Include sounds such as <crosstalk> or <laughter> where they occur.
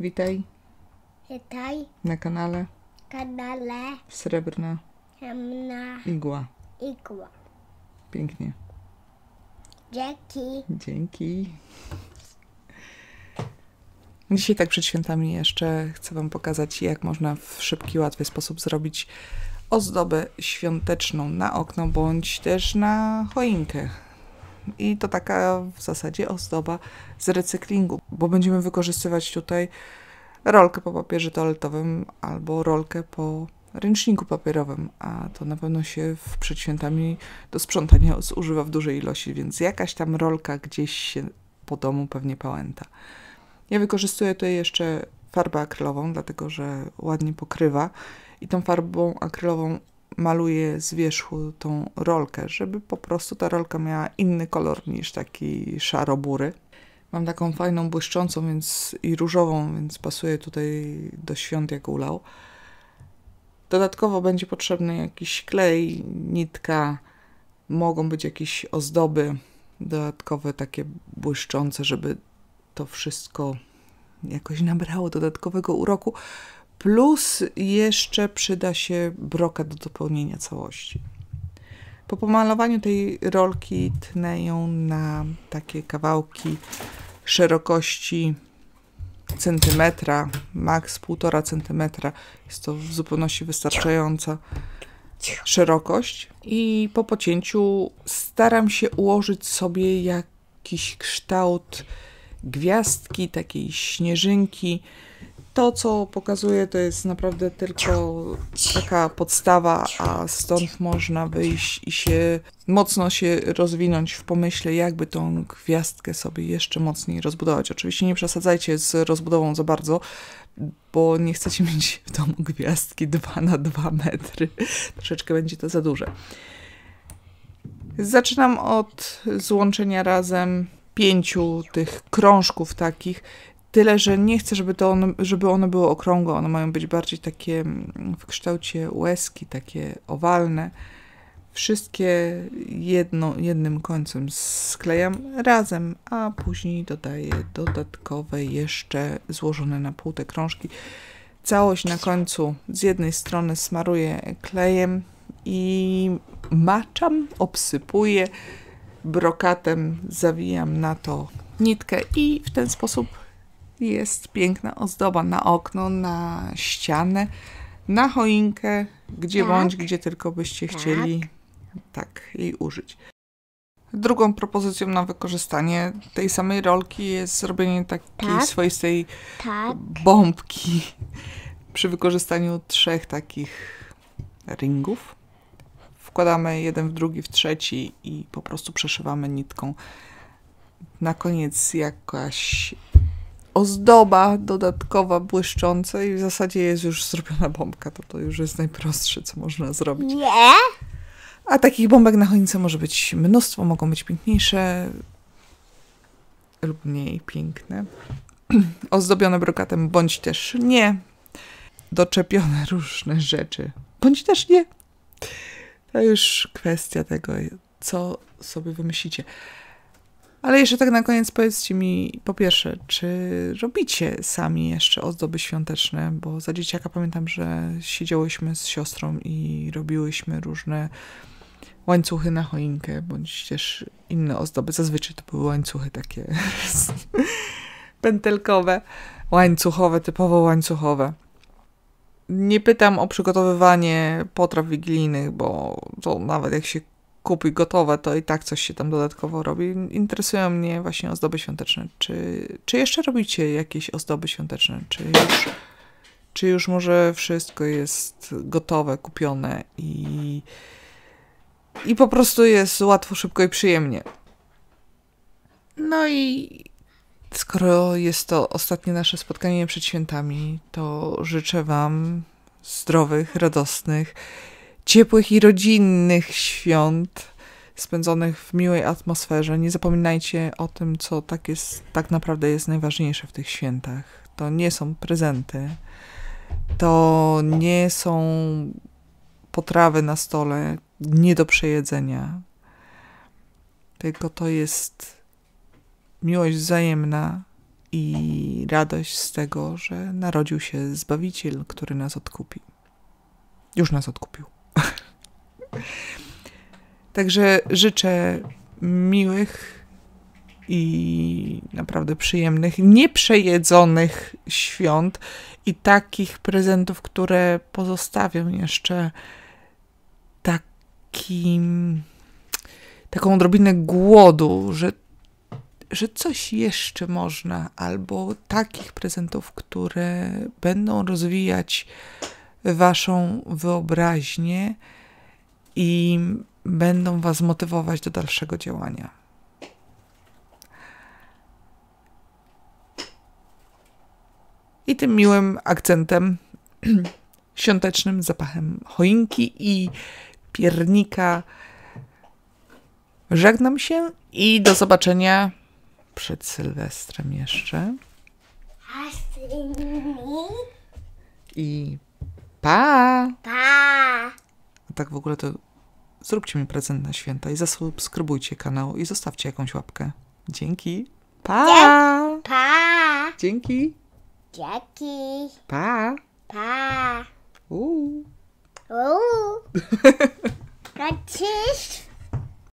Witaj Witaj na kanale kanale Srebrna Ciemna Igła. Igła. Pięknie. Dzięki. Dzięki. Dzisiaj tak przed świętami jeszcze chcę Wam pokazać, jak można w szybki, łatwy sposób zrobić ozdobę świąteczną na okno, bądź też na choinkę. I to taka w zasadzie ozdoba z recyklingu, bo będziemy wykorzystywać tutaj rolkę po papierze toaletowym albo rolkę po ręczniku papierowym, a to na pewno się w przed świętami do sprzątania zużywa w dużej ilości, więc jakaś tam rolka gdzieś się po domu pewnie pałęta. Ja wykorzystuję tutaj jeszcze farbę akrylową, dlatego że ładnie pokrywa i tą farbą akrylową maluję z wierzchu tą rolkę, żeby po prostu ta rolka miała inny kolor niż taki szaro-bury. Mam taką fajną błyszczącą więc i różową, więc pasuje tutaj do świąt jak ulał. Dodatkowo będzie potrzebny jakiś klej, nitka, mogą być jakieś ozdoby dodatkowe, takie błyszczące, żeby to wszystko jakoś nabrało dodatkowego uroku. Plus jeszcze przyda się brokat do dopełnienia całości. Po pomalowaniu tej rolki tnę ją na takie kawałki szerokości centymetra, maks półtora centymetra. Jest to w zupełności wystarczająca szerokość. I po pocięciu staram się ułożyć sobie jakiś kształt gwiazdki, takiej śnieżynki. To, co pokazuję, to jest naprawdę tylko taka podstawa, a stąd można wyjść i się mocno się rozwinąć w pomyśle, jakby tą gwiazdkę sobie jeszcze mocniej rozbudować. Oczywiście nie przesadzajcie z rozbudową za bardzo, bo nie chcecie mieć w domu gwiazdki 2 na 2 metry. Troszeczkę będzie to za duże. Zaczynam od złączenia razem pięciu tych krążków takich. Tyle, że nie chcę, żeby, to one, żeby one były okrągłe. One mają być bardziej takie w kształcie łezki, takie owalne. Wszystkie jedno, jednym końcem sklejam razem, a później dodaję dodatkowe jeszcze złożone na pół te krążki. Całość na końcu z jednej strony smaruję klejem i maczam, obsypuję brokatem, zawijam na to nitkę i w ten sposób jest piękna ozdoba na okno, na ścianę, na choinkę, gdzie Tak. bądź, gdzie tylko byście Tak. chcieli tak jej użyć. Drugą propozycją na wykorzystanie tej samej rolki jest zrobienie takiej Tak. swoistej Tak. bombki przy wykorzystaniu trzech takich ringów. Wkładamy jeden w drugi, w trzeci i po prostu przeszywamy nitką. Na koniec jakaś ozdoba dodatkowa, błyszcząca i w zasadzie jest już zrobiona bombka. To, to już jest najprostsze, co można zrobić. Nie. A takich bombek na choince może być mnóstwo, mogą być piękniejsze lub mniej piękne. <clears throat> Ozdobione brokatem, bądź też nie. Doczepione różne rzeczy, bądź też nie. To już kwestia tego, co sobie wymyślicie. Ale jeszcze tak na koniec powiedzcie mi, po pierwsze, czy robicie sami jeszcze ozdoby świąteczne? Bo za dzieciaka pamiętam, że siedziałyśmy z siostrą i robiłyśmy różne łańcuchy na choinkę, bądź też inne ozdoby. Zazwyczaj to były łańcuchy takie <laughs> pętelkowe, łańcuchowe, typowo łańcuchowe. Nie pytam o przygotowywanie potraw wigilijnych, bo to nawet jak się kupi gotowe, to i tak coś się tam dodatkowo robi. Interesują mnie właśnie ozdoby świąteczne. Czy, czy jeszcze robicie jakieś ozdoby świąteczne? Czy już, czy już może wszystko jest gotowe, kupione i, i po prostu jest łatwo, szybko i przyjemnie? No i skoro jest to ostatnie nasze spotkanie przed świętami, to życzę Wam zdrowych, radosnych, ciepłych i rodzinnych świąt spędzonych w miłej atmosferze. Nie zapominajcie o tym, co tak, jest, tak naprawdę jest najważniejsze w tych świętach. To nie są prezenty, to nie są potrawy na stole nie do przejedzenia, tylko to jest miłość wzajemna i radość z tego, że narodził się Zbawiciel, który nas odkupi. Już nas odkupił. Także życzę miłych i naprawdę przyjemnych, nieprzejedzonych świąt i takich prezentów, które pozostawią jeszcze takim, taką odrobinę głodu, że, że coś jeszcze można, albo takich prezentów, które będą rozwijać Waszą wyobraźnię i będą Was motywować do dalszego działania. I tym miłym akcentem, <clears throat> świątecznym zapachem choinki i piernika żegnam się i do zobaczenia przed Sylwestrem jeszcze. I pa! Pa! Tak w ogóle to zróbcie mi prezent na święta i zasubskrybujcie kanał i zostawcie jakąś łapkę. Dzięki. Pa! Pa! Dzięki. Jackie! Pa! Pa! Uuu. Uuu! <laughs> Cześć!